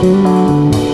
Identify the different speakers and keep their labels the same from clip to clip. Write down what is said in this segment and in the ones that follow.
Speaker 1: Música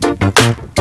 Speaker 1: Thank